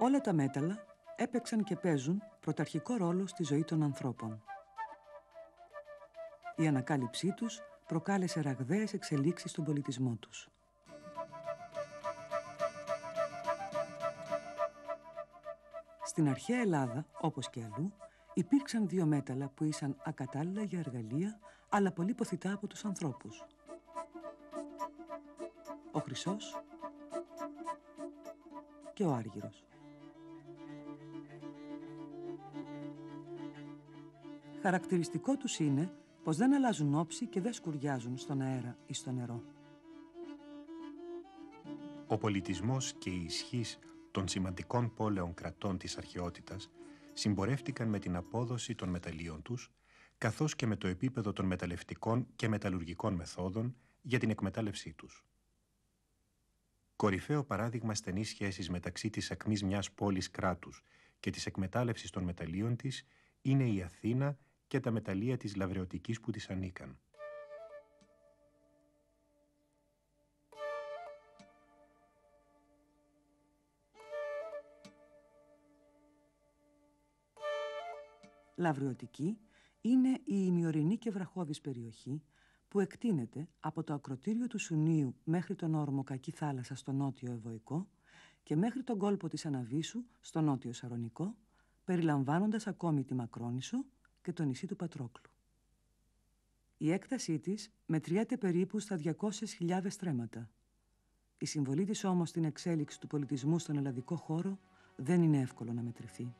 Όλα τα μέταλλα έπαιξαν και παίζουν πρωταρχικό ρόλο στη ζωή των ανθρώπων. Η ανακάλυψή τους προκάλεσε ραγδαίες εξελίξεις στον πολιτισμό τους. Στην αρχαία Ελλάδα, όπως και αλλού, υπήρξαν δύο μέταλλα που ήσαν ακατάλληλα για εργαλεία, αλλά πολύ ποθητά από τους ανθρώπους. Ο χρυσός και ο άργυρος. Χαρακτηριστικό τους είναι πως δεν αλλάζουν όψη και δεν σκουριάζουν στον αέρα ή στο νερό. Ο πολιτισμός και η ισχύς των σημαντικών πόλεων κρατών της αρχαιότητας συμπορεύτηκαν με την απόδοση των μεταλλίων τους, καθώς και με το επίπεδο των μεταλλευτικών και μεταλλουργικών μεθόδων για την εκμετάλλευσή τους. Κορυφαίο παράδειγμα στενής σχέσης μεταξύ της ακμής μιας πόλης κράτους και της εκμετάλλευσης των μεταλλίων της είναι η Αθήνα και τα μεταλλεία της Λαβρεωτικής που της ανήκαν. Λαβριωτική είναι η ημιορεινή και βραχώδης περιοχή που εκτείνεται από το ακροτήριο του Σουνίου μέχρι τον όρμο Κακή Θάλασσα στο νότιο Ευωικό και μέχρι τον κόλπο της Αναβίσου στο νότιο Σαρονικό, περιλαμβάνοντας ακόμη τη Μακρόνησο και το νησί του Πατρόκλου. Η έκτασή της μετριέται περίπου στα 200.000 στρέμματα. Η συμβολή της όμως στην εξέλιξη του πολιτισμού στον ελλαδικό χώρο δεν είναι εύκολο να μετρηθεί.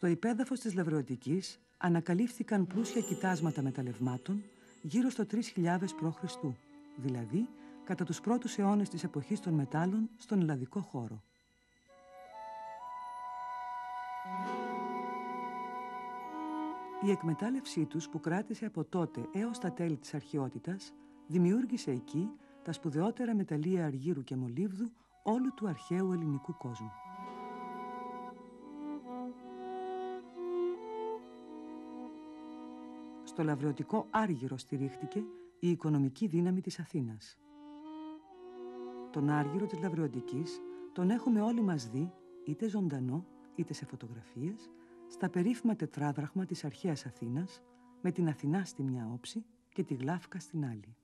Στο υπέδαφος της Λευρωτικής ανακαλύφθηκαν πλούσια κοιτάσματα μεταλλευμάτων γύρω στο 3000 π.Χ., δηλαδή κατά τους πρώτους αιώνες της εποχής των μετάλλων στον ελλαδικό χώρο. Η εκμετάλλευσή τους που κράτησε από τότε έως τα τέλη της αρχαιότητας δημιούργησε εκεί τα σπουδαιότερα μεταλλεία αργύρου και μολύβδου όλου του αρχαίου ελληνικού κόσμου. Στο λαβρεωτικό Άργυρο στηρίχτηκε η οικονομική δύναμη της Αθήνας. Τον Άργυρο της Λαβρεωτικής τον έχουμε όλοι μας δει, είτε ζωντανό, είτε σε φωτογραφίες, στα περίφημα τετράδραχμα της αρχαίας Αθήνας, με την Αθηνά στη μια όψη και τη Γλάφκα στην άλλη.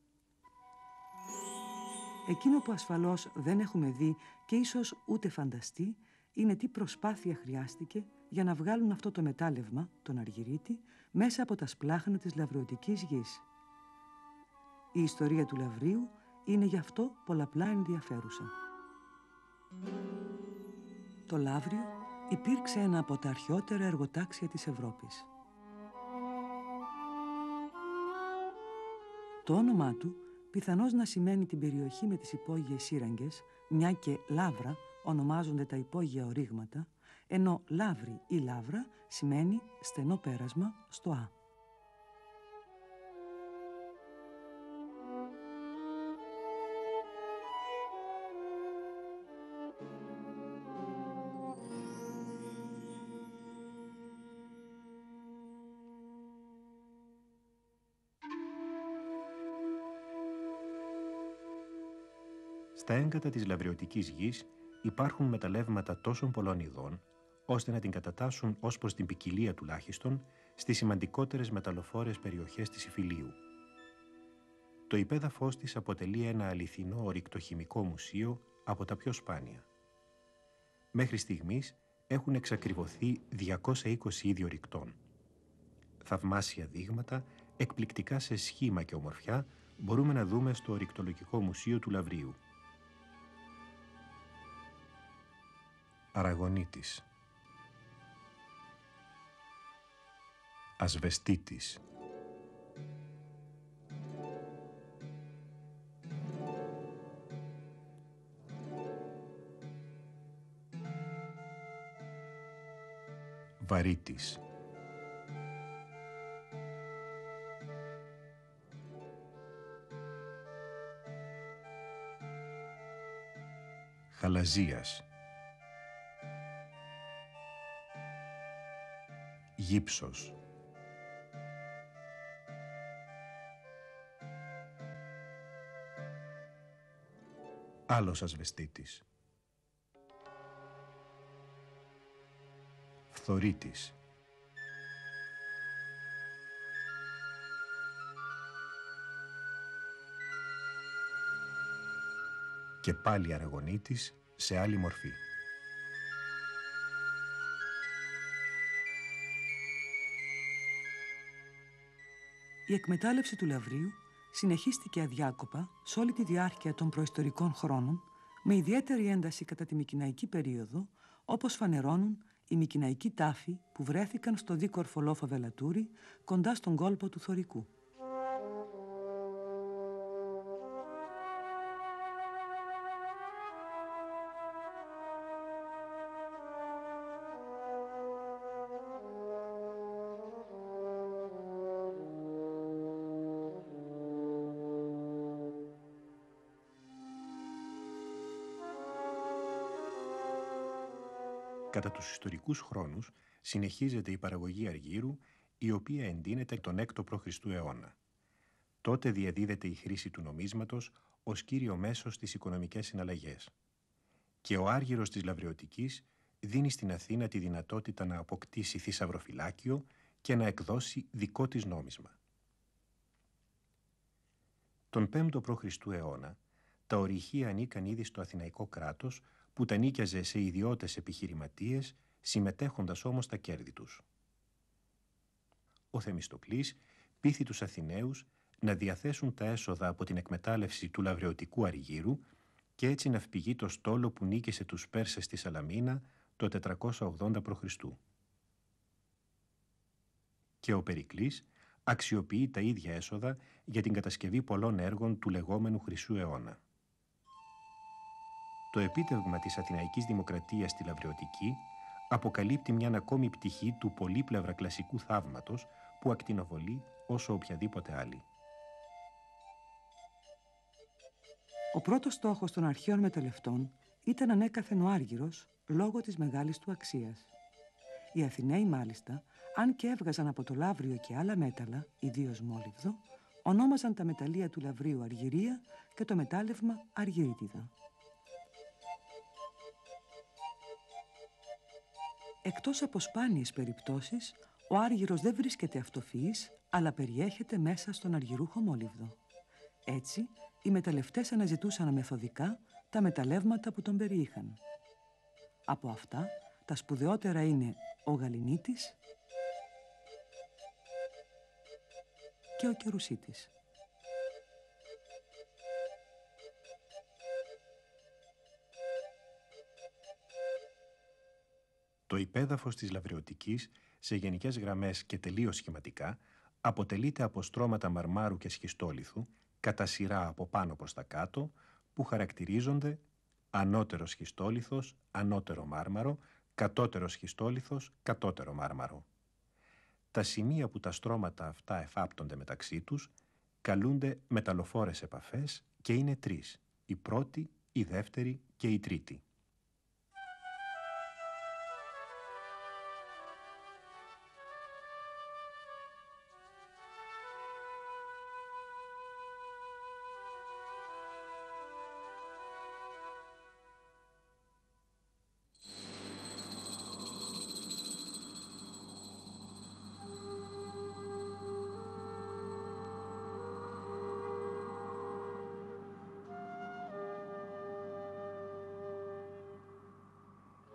Εκείνο που ασφαλώς δεν έχουμε δει και ίσως ούτε φανταστεί είναι τι προσπάθεια χρειάστηκε για να βγάλουν αυτό το μετάλλευμα, τον Αργυρίτη, μέσα από τα σπλάχνα της λαβριωτικής γης. Η ιστορία του Λαβρίου είναι γι' αυτό πολλαπλά ενδιαφέρουσα. Το Λαύριο υπήρξε ένα από τα αρχαιότερα εργοτάξια της Ευρώπης. Το όνομά του πιθανώς να σημαίνει την περιοχή με τις υπόγειες σύραγγες, μια και Λάβρα ονομάζονται τα υπόγεια ορίγματα, ενώ λάβρη ή λάβρα σημαίνει στενό πέρασμα στο Α. Στα έγκατα της λαβριωτικής γης υπάρχουν μεταλλεύματα τόσων πολλών ειδών, ώστε να την κατατάσσουν ως προς την ποικιλία τουλάχιστον στις σημαντικότερες μεταλλοφόρες περιοχές της Ιφιλίου. Το υπέδαφος της αποτελεί ένα αληθινό ορυκτοχημικό μουσείο από τα πιο σπάνια. Μέχρι στιγμής έχουν εξακριβωθεί 220 είδη ορυκτών. Θαυμάσια δείγματα, εκπληκτικά σε σχήμα και ομορφιά, μπορούμε να δούμε στο Ορυκτολογικό Μουσείο του Λαβρίου. Αραγωνίτης Ασβεστήτης Βαρύτης. Χαλαζίας. Γύψος Άλλος ασβεστήτης Φθορίτης και πάλι αραγωνίτης σε άλλη μορφή. Η εκμετάλλευση του Λαβρίου συνεχίστηκε αδιάκοπα σε όλη τη διάρκεια των προϊστορικών χρόνων με ιδιαίτερη ένταση κατά τη Μικυναϊκή περίοδο, όπως φανερώνουν οι Μικυναϊκοί τάφοι που βρέθηκαν στο δίκορφο λόφο Βελατούρη κοντά στον κόλπο του Θωρικού. Κατά τους ιστορικούς χρόνους συνεχίζεται η παραγωγή αργύρου η οποία εντείνεται τον 6ο π.Χ. αιώνα. Τότε διαδίδεται η χρήση του νομίσματος ως κύριο μέσο στις οικονομικές συναλλαγές. Και ο άργυρος της Λαβριωτικής δίνει στην Αθήνα τη δυνατότητα να αποκτήσει θησαυροφυλάκιο και να εκδώσει δικό της νόμισμα. Τον 5ο π.Χ. αιώνα, τα ορυχεία ανήκαν ήδη στο Αθηναϊκό κράτος που τα νίκιαζε σε ιδιώτες επιχειρηματίες, συμμετέχοντας όμως τα κέρδη τους. Ο Θεμιστοκλής πείθει τους Αθηναίους να διαθέσουν τα έσοδα από την εκμετάλλευση του λαβρεωτικού αργύρου και έτσι να φυγεί το στόλο που νίκησε τους Πέρσες στη Σαλαμίνα το 480 π.Χ. Και ο Περικλής αξιοποιεί τα ίδια έσοδα για την κατασκευή πολλών έργων του λεγόμενου Χρυσού αιώνα το επίτευγμα της Αθηναϊκής Δημοκρατίας στη Λαβριωτική αποκαλύπτει μια ακόμη πτυχή του πολύπλευρα κλασικού θαύματος που ακτινοβολεί όσο οποιαδήποτε άλλη. Ο πρώτος στόχος των αρχαίων μεταλλευτών ήταν ανέκαθεν ο Άργυρος λόγω της μεγάλης του αξίας. Οι Αθηναίοι μάλιστα, αν και έβγαζαν από το λαύριο και άλλα μέταλλα, ιδίως μόλιβδο, ονόμαζαν τα μεταλλεία του λαυρίου αργυρία και το μετάλλευμα αργυρίτιδα. Εκτός από σπάνιες περιπτώσεις, ο άργυρος δεν βρίσκεται αυτοφυής, αλλά περιέχεται μέσα στον αργυρούχο μόλιβδο. Έτσι, οι μεταλλευτές αναζητούσαν μεθοδικά τα μεταλλεύματα που τον περιείχαν. Από αυτά, τα σπουδαιότερα είναι ο Γαλινίτης και ο Κερουσίτης. Το υπέδαφος της Λαβριωτικής, σε γενικές γραμμές και τελείως σχηματικά, αποτελείται από στρώματα μαρμάρου και σχιστόλιθου, κατά σειρά από πάνω προς τα κάτω, που χαρακτηρίζονται ανώτερος σχιστόλιθος, ανώτερο μάρμαρο, κατώτερος σχιστόλιθος, κατώτερο μάρμαρο. Τα σημεία που τα στρώματα αυτά εφάπτονται μεταξύ τους καλούνται μεταλλοφόρες επαφές και είναι τρεις, η πρώτη, η δεύτερη και η τρίτη.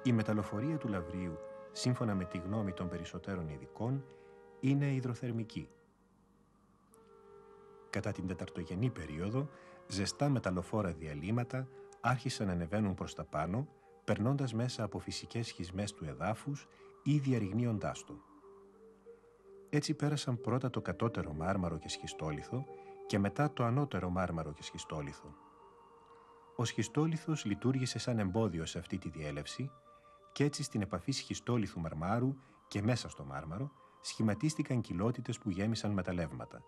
Η μεταλλοφορία του λαβρίου, σύμφωνα με τη γνώμη των περισσότερων ειδικών, είναι υδροθερμική. Κατά την τεταρτογενή περίοδο, ζεστά μεταλλοφόρα διαλύματα άρχισαν να ανεβαίνουν προς τα πάνω, περνώντας μέσα από φυσικές σχισμές του εδάφους ή διαρριγνύοντάς το. Έτσι πέρασαν πρώτα το κατώτερο μάρμαρο και σχιστόλιθο και μετά το ανώτερο μάρμαρο και σχιστόλιθο. Ο σχιστόλιθος λειτουργήσε σαν εμπόδιο σε αυτή τη διέλευση και έτσι στην επαφή σχιστόλιθου μαρμάρου και μέσα στο μάρμαρο σχηματίστηκαν κοιλότητες που γέμισαν μεταλλεύματα.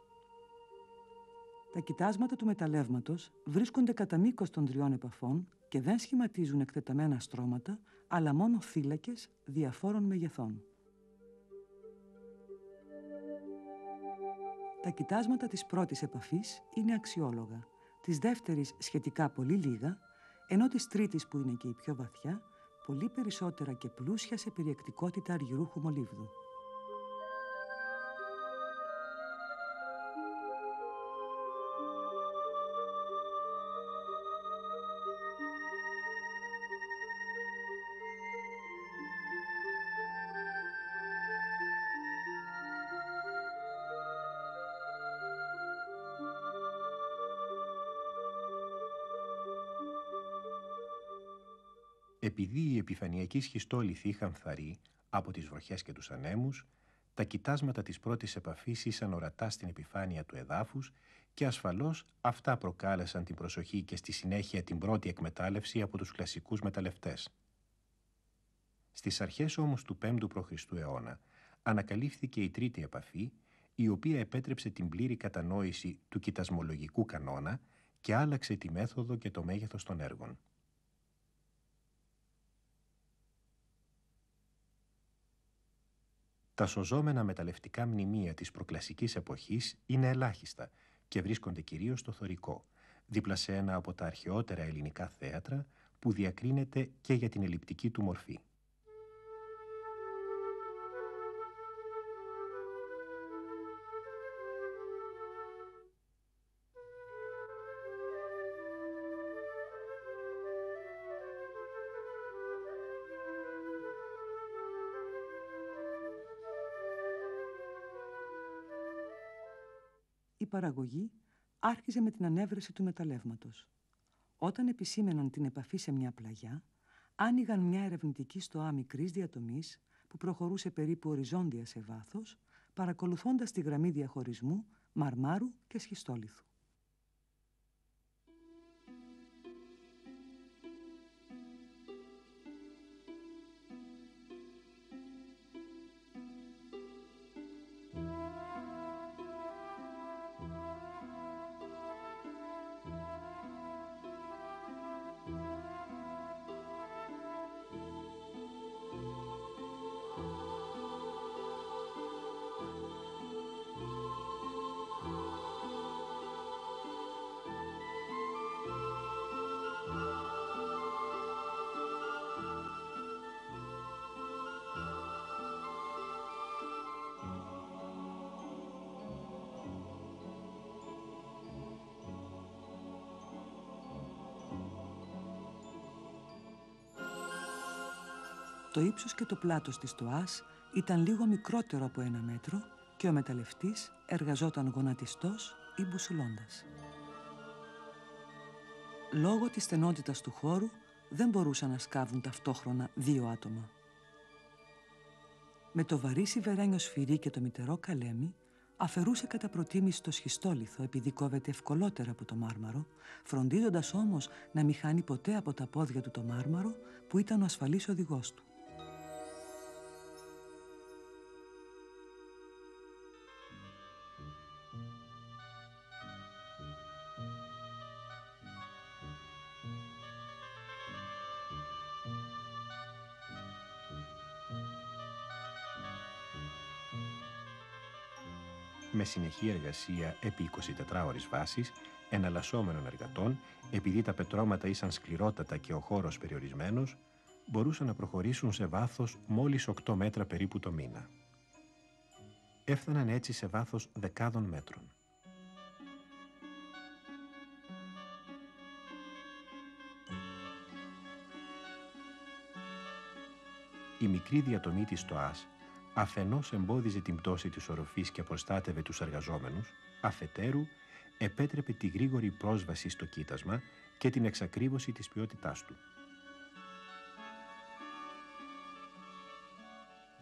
Τα κοιτάσματα του μεταλλεύματος βρίσκονται κατά μήκος των τριών επαφών και δεν σχηματίζουν εκτεταμένα στρώματα, αλλά μόνο θύλακες διαφόρων μεγεθών. Τα κοιτάσματα της πρώτης επαφής είναι αξιόλογα, της δεύτερης σχετικά πολύ λίγα, ενώ της τρίτης που είναι και η πιο βαθιά, πολύ περισσότερα και πλούσια σε περιεκτικότητα αργυρούχου μολύβδου. Επιφανειακοί σχιστόλιθοι είχαν φθαρεί από τις βροχές και τους ανέμους, τα κοιτάσματα της πρώτης επαφής ήσαν ορατά στην επιφάνεια του εδάφους και ασφαλώς αυτά προκάλεσαν την προσοχή και στη συνέχεια την πρώτη εκμετάλλευση από τους κλασικούς μεταλλευτές. Στις αρχές όμως του 5ου π.Χ. αιώνα ανακαλύφθηκε η τρίτη επαφή, η οποία επέτρεψε την πλήρη κατανόηση του κοιτασμολογικού κανόνα και άλλαξε τη μέθοδο και το μέγεθος των έργων. Τα σωζόμενα μεταλλευτικά μνημεία της προκλασικής εποχής είναι ελάχιστα και βρίσκονται κυρίως στο θωρικό, δίπλα σε ένα από τα αρχαιότερα ελληνικά θέατρα που διακρίνεται και για την ελλειπτική του μορφή. Η παραγωγή άρχιζε με την ανέβρεση του μεταλλεύματος. Όταν επισήμεναν την επαφή σε μια πλαγιά, άνοιγαν μια ερευνητική στοά μικρής διατομής που προχωρούσε περίπου οριζόντια σε βάθος, παρακολουθώντας τη γραμμή διαχωρισμού μαρμάρου και σχιστόλιθου. Το ύψος και το πλάτος της τοάς ήταν λίγο μικρότερο από ένα μέτρο και ο μεταλλευτής εργαζόταν γονατιστός ή μπουσουλώντας. Λόγω της στενότητας του χώρου δεν μπορούσαν να σκάβουν ταυτόχρονα δύο άτομα. Με το βαρύ σιβερένιο σφυρί και το μητερό καλέμι αφαιρούσε κατά προτίμηση το σχιστόλιθο επειδή κόβεται ευκολότερα από το μάρμαρο, φροντίζοντας όμως να μην χάνει ποτέ από τα πόδια του το μάρμαρο που ήταν ο ασφαλής οδηγός του. Με συνεχή εργασία επί 24 ώρες βάσης, εναλλασσόμενων εργατών, επειδή τα πετρώματα ήσαν σκληρότατα και ο χώρος περιορισμένος, μπορούσαν να προχωρήσουν σε βάθος μόλις 8 μέτρα περίπου το μήνα. Έφταναν έτσι σε βάθος δεκάδων μέτρων. Η μικρή διατομή της ΤΟΑΣ αφενός εμπόδιζε την πτώση της οροφής και προστάτευε τους εργαζόμενους, αφετέρου επέτρεπε τη γρήγορη πρόσβαση στο κοίτασμα και την εξακρίβωση της ποιότητάς του.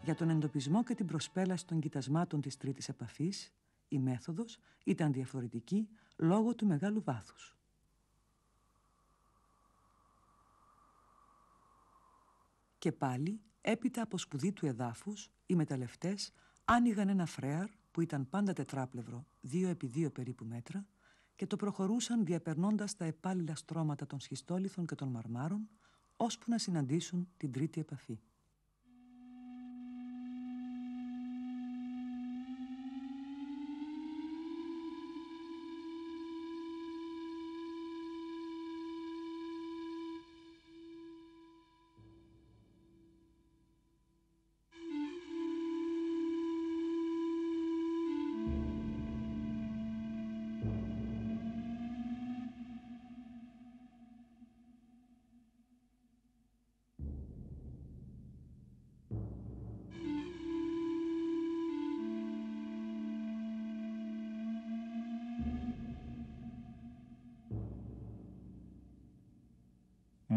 Για τον εντοπισμό και την προσπέλαση των κοιτασμάτων της τρίτης επαφής, η μέθοδος ήταν διαφορετική λόγω του μεγάλου βάθους. Και πάλι, έπειτα από σπουδή του εδάφους, οι μεταλλευτές άνοιγαν ένα φρέαρ που ήταν πάντα τετράπλευρο, δύο επί δύο περίπου μέτρα, και το προχωρούσαν διαπερνώντας τα επάλληλα στρώματα των σχιστόλιθων και των μαρμάρων, ώσπου να συναντήσουν την τρίτη επαφή.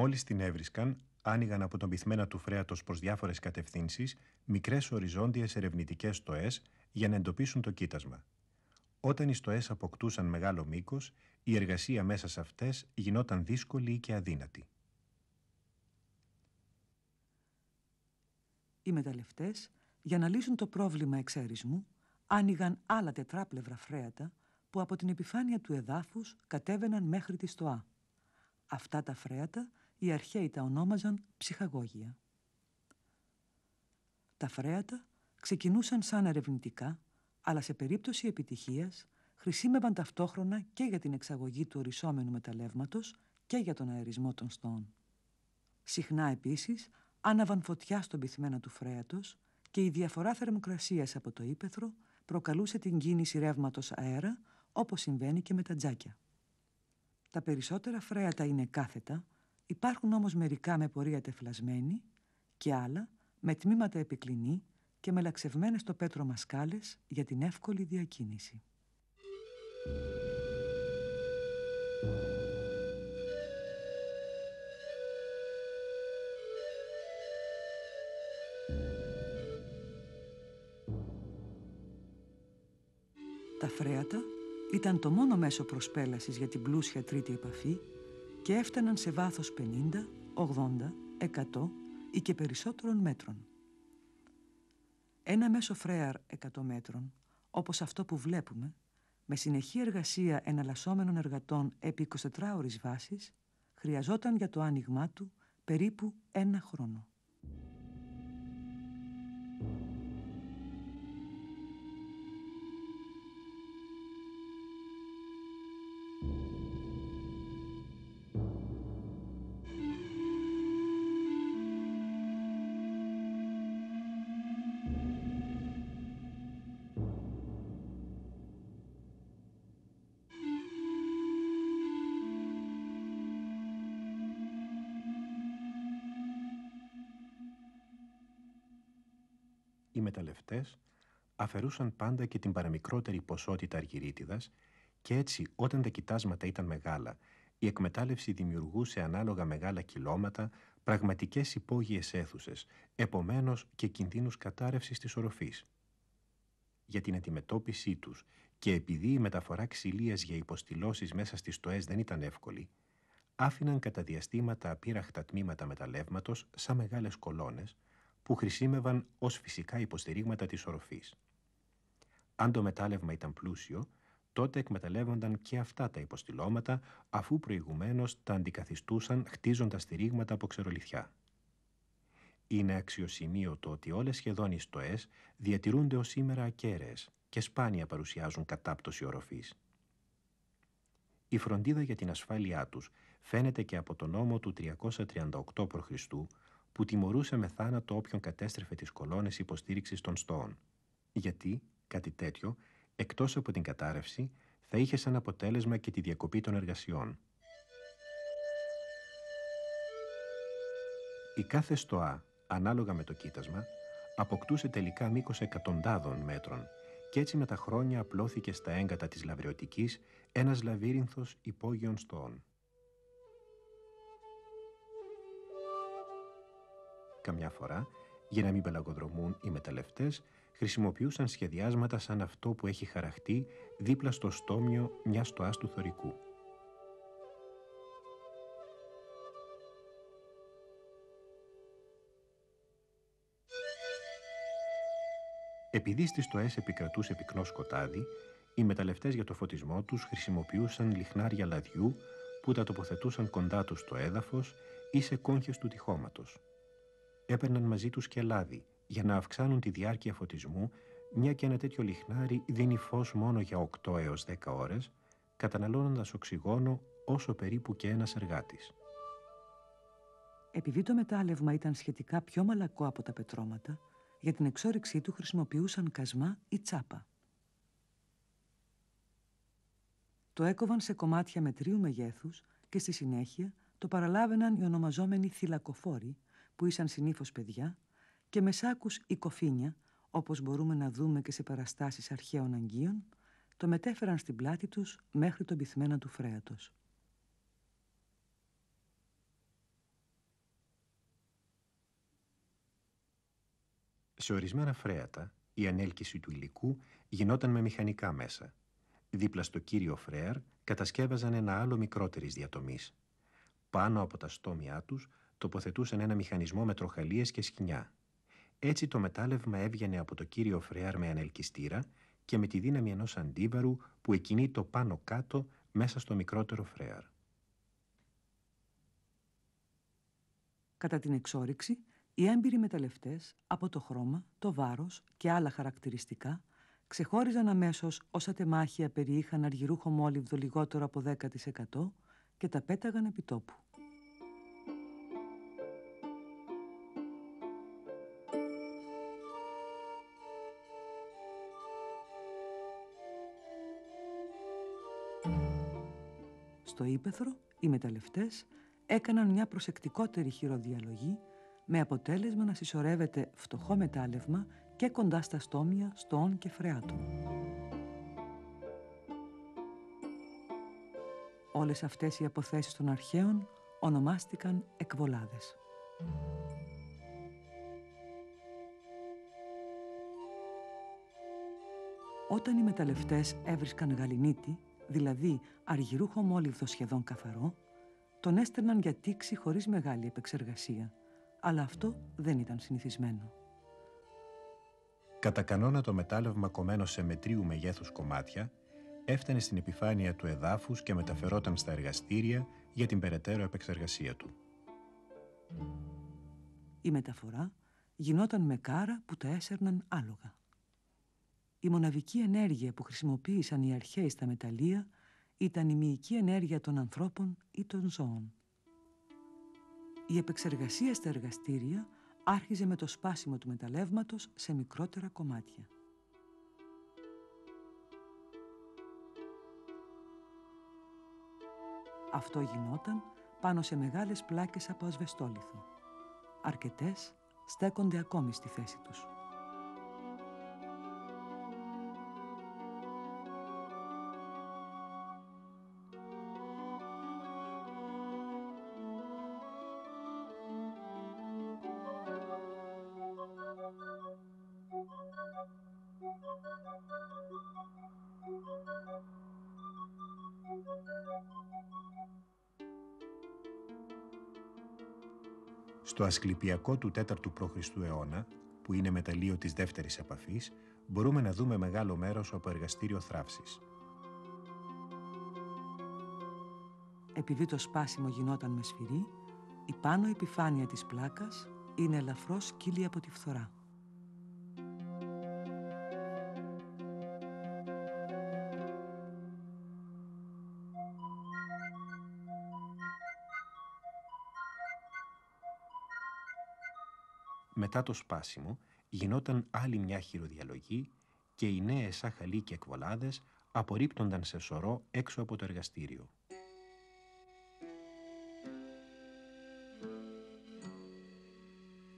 Μόλις την έβρισκαν, άνοιγαν από τον πυθμένα του φρέατος προς διάφορες κατευθύνσεις μικρές οριζόντιες ερευνητικές στοές για να εντοπίσουν το κοίτασμα. Όταν οι στοές αποκτούσαν μεγάλο μήκος, η εργασία μέσα σε αυτές γινόταν δύσκολη και αδύνατη. Οι μεταλλευτές, για να λύσουν το πρόβλημα εξαίρισμου, άνοιγαν άλλα τετράπλευρα φρέατα που από την επιφάνεια του εδάφους κατέβαιναν μέχρι τη στοά. Αυτά τα φρέατα οι αρχαίοι τα ονόμαζαν ψυχαγώγια. Τα φρέατα ξεκινούσαν σαν ερευνητικά, αλλά σε περίπτωση επιτυχίας χρησιμεύαν ταυτόχρονα και για την εξαγωγή του ορισόμενου μεταλλεύματος και για τον αερισμό των στόων. Συχνά επίσης άναβαν φωτιά στον πυθμένα του φρέατος και η διαφορά θερμοκρασίας από το ύπεθρο προκαλούσε την κίνηση ρεύματος αέρα όπως συμβαίνει και με τα τζάκια. Τα περισσότερα φρέατα είναι κάθετα Υπάρχουν όμως μερικά με πορεία τεφλασμένη και άλλα με τμήματα επικλινή και μελαξευμένες στο πέτρο μασκάλες για την εύκολη διακίνηση. Τα φρέατα ήταν το μόνο μέσο προσπέλασης για την πλούσια τρίτη επαφή και έφταναν σε βάθος 50, 80, 100 ή και περισσότερων μέτρων. Ένα μέσο φρέαρ 100 μέτρων, όπως αυτό που βλέπουμε, με συνεχή εργασία εναλλασσόμενων εργατών επί 24 ώρες βάσης, χρειαζόταν για το άνοιγμά του περίπου ένα χρόνο. Οι μεταλλευτές αφαιρούσαν πάντα και την παραμικρότερη ποσότητα αργυρίτιδας και έτσι όταν τα κοιτάσματα ήταν μεγάλα, η εκμετάλλευση δημιουργούσε ανάλογα μεγάλα κιλώματα, πραγματικές υπόγειες αίθουσες, επομένως και κινδύνους κατάρρευσης της οροφής. Για την αντιμετώπιση τους και επειδή η μεταφορά ξυλίας για υποστηλώσεις μέσα στις στοές δεν ήταν εύκολη, άφηναν κατά διαστήματα απείραχτα τμήματα μεταλλεύματος σαν μεγάλες κολόνες, που χρησιμεύαν ως φυσικά υποστηρίγματα της οροφής. Αν το μετάλλευμα ήταν πλούσιο, τότε εκμεταλλεύονταν και αυτά τα υποστηλώματα, αφού προηγουμένως τα αντικαθιστούσαν χτίζοντας στηρίγματα από ξερολιθιά. Είναι αξιοσημείωτο ότι όλες σχεδόν οι στοές διατηρούνται ως σήμερα ακέραιες και σπάνια παρουσιάζουν κατάπτωση οροφής. Η φροντίδα για την ασφάλειά τους φαίνεται και από τον νόμο του 338 π.Χ που τιμωρούσε με θάνατο όποιον κατέστρεφε τις κολόνες υποστήριξης των στόων. Γιατί, κάτι τέτοιο, εκτός από την κατάρρευση, θα είχε σαν αποτέλεσμα και τη διακοπή των εργασιών. Η κάθε στοά, ανάλογα με το κοίτασμα, αποκτούσε τελικά μήκος εκατοντάδων μέτρων και έτσι με τα χρόνια απλώθηκε στα έγκατα της λαβριωτικής ένας λαβύρινθος υπόγειων στοών. Καμιά φορά, Για να μην πελαγοδρομούν οι μεταλλευτές, χρησιμοποιούσαν σχεδιάσματα σαν αυτό που έχει χαραχτεί δίπλα στο στόμιο μιας στοάς θωρικού. Επειδή στις στοές επικρατούσε πυκνό σκοτάδι, οι μεταλλευτές για το φωτισμό τους χρησιμοποιούσαν λιχνάρια λαδιού που τα τοποθετούσαν κοντά τους στο έδαφος ή σε κόγχες του τυχώματος. Έπαιρναν μαζί τους και λάδι για να αυξάνουν τη διάρκεια φωτισμού, μια και ένα τέτοιο λιχνάρι δίνει φως μόνο για 8 έως 10 ώρες, καταναλώνοντας οξυγόνο όσο περίπου και ένας εργάτης. Επειδή το μετάλλευμα ήταν σχετικά πιο μαλακό από τα πετρώματα, για την εξόρυξή του χρησιμοποιούσαν κασμά ή τσάπα. Το έκοβαν σε κομμάτια μετρίου μεγέθους και στη συνέχεια το παραλάβαιναν οι ονομαζόμενοι θυλακοφόροι, που ήσαν συνήθως παιδιά, και με σάκους ή κοφίνια, όπως μπορούμε να δούμε και σε παραστάσεις αρχαίων αγγείων, το μετέφεραν στην πλάτη τους μέχρι τον πυθμένα του φρέατος. Σε ορισμένα φρέατα, η ανέλκυση του υλικού γινόταν με μηχανικά μέσα. Δίπλα στο κύριο φρέαρ κατασκεύαζαν ένα άλλο μικρότερης διατομής. Πάνω από τα στόμια τους τοποθετούσαν ένα μηχανισμό με τροχαλίες και σκοινιά. Έτσι το μετάλλευμα έβγαινε από το κύριο φρέαρ με ανελκυστήρα και με τη δύναμη ενός αντίβαρου που εκινεί το πάνω κάτω μέσα στο μικρότερο φρέαρ. Κατά την εξόριξη, οι έμπειροι μεταλλευτές από το χρώμα, το βάρος και άλλα χαρακτηριστικά ξεχώριζαν αμέσως όσα τεμάχια περιείχαν αργυρούχο μόλιβδο λιγότερο από 10% και τα πέταγαν επί τόπου. Στο ύπεθρο, οι μεταλλευτές έκαναν μια προσεκτικότερη χειροδιαλογή με αποτέλεσμα να συσσωρεύεται φτωχό μετάλλευμα και κοντά στα στόμια, στόν και φρεάτων. Όλες αυτές οι αποθέσεις των αρχαίων ονομάστηκαν εκβολάδες. Όταν οι μεταλλευτές έβρισκαν γαλινίτη, δηλαδή αργυρούχο μόλιβδο σχεδόν καθαρό, τον έστερναν για τήξη χωρίς μεγάλη επεξεργασία, αλλά αυτό δεν ήταν συνηθισμένο. Κατά κανόνα το μετάλλευμα κομμένο σε μετρίου μεγέθους κομμάτια έφτανε στην επιφάνεια του εδάφους και μεταφερόταν στα εργαστήρια για την περαιτέρω επεξεργασία του. Η μεταφορά γινόταν με κάρα που τα έσερναν άλογα. Η μοναδική ενέργεια που χρησιμοποίησαν οι αρχαίοι στα μεταλλεία ήταν η μυϊκή ενέργεια των ανθρώπων ή των ζώων. Η επεξεργασία στα εργαστήρια άρχιζε με το σπάσιμο του μεταλλεύματος σε μικρότερα κομμάτια. Αυτό γινόταν πάνω σε μεγάλες πλάκες από ασβεστόλιθο. Αρκετές στέκονται ακόμη στη θέση τους. Στο ασκληπιακό του 4ου π.Χ. αιώνα, που είναι μεταλλείο της δεύτερης επαφής, μπορούμε να δούμε μεγάλο μέρος από εργαστήριο θράψης. Επειδή το σπάσιμο γινόταν με σφυρί, η πάνω επιφάνεια της πλάκας είναι ελαφρώς κύλη από τη φθορά. Μετά το σπάσιμο γινόταν άλλη μια χειροδιαλογή και οι νέες αχαλοί και εκβολάδες απορρίπτονταν σε σωρό έξω από το εργαστήριο.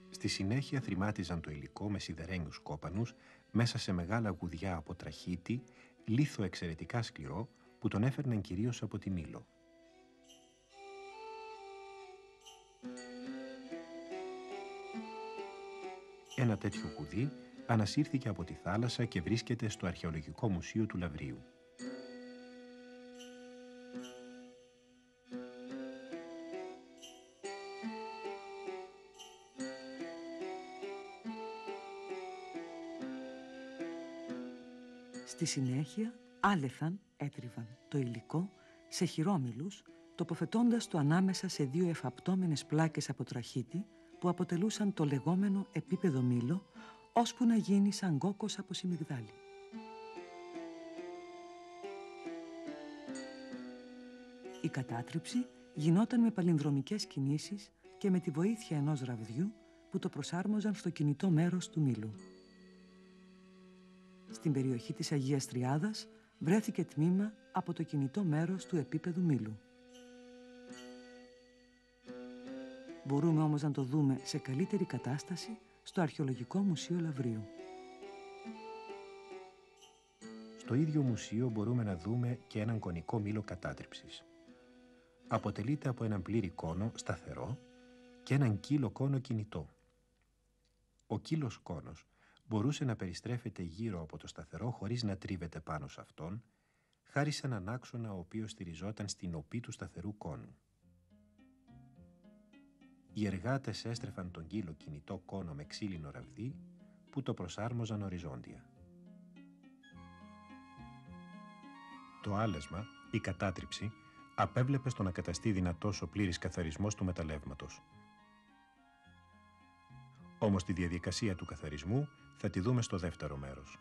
Στη συνέχεια θρημάτιζαν το υλικό με σιδερένιους κόπανους μέσα σε μεγάλα γουδιά από τραχύτη, λίθο εξαιρετικά σκληρό που τον έφερναν κυρίως από τη Μήλο. Ένα τέτοιο κουδί ανασύρθηκε από τη θάλασσα και βρίσκεται στο Αρχαιολογικό Μουσείο του Λαβρίου. Στη συνέχεια άλεθαν, έτριβαν το υλικό σε χειρόμιλους, τοποθετώντας το ανάμεσα σε δύο εφαπτώμενες πλάκες από τραχύτη που αποτελούσαν το λεγόμενο επίπεδο μήλο, ώσπου να γίνει σαν κόκκος από σιμιγδάλι. Η κατάτριψη γινόταν με παλινδρομικές κινήσεις και με τη βοήθεια ενός ραβδιού που το προσάρμοζαν στο κινητό μέρος του μήλου. Στην περιοχή της Αγίας Τριάδας βρέθηκε τμήμα από το κινητό μέρος του επίπεδου μήλου. Μπορούμε όμως να το δούμε σε καλύτερη κατάσταση στο Αρχαιολογικό Μουσείο Λαβρίου. Στο ίδιο μουσείο μπορούμε να δούμε και έναν κονικό μήλο κατάτριψης. Αποτελείται από έναν πλήρη κόνο σταθερό και έναν κύλο κόνο κινητό. Ο κύλος κόνος μπορούσε να περιστρέφεται γύρω από το σταθερό χωρίς να τρίβεται πάνω σε αυτόν, χάρη σε έναν άξονα ο οποίος στηριζόταν στην οπή του σταθερού κόνου. Οι εργάτες έστρεφαν τον κύλο κινητό κόνο με ξύλινο ραβδί που το προσάρμοζαν οριζόντια. Το άλεσμα, η κατάτριψη, απέβλεπε στο να καταστεί δυνατός ο πλήρης καθαρισμός του μεταλλεύματος. Όμως τη διαδικασία του καθαρισμού θα τη δούμε στο δεύτερο μέρος.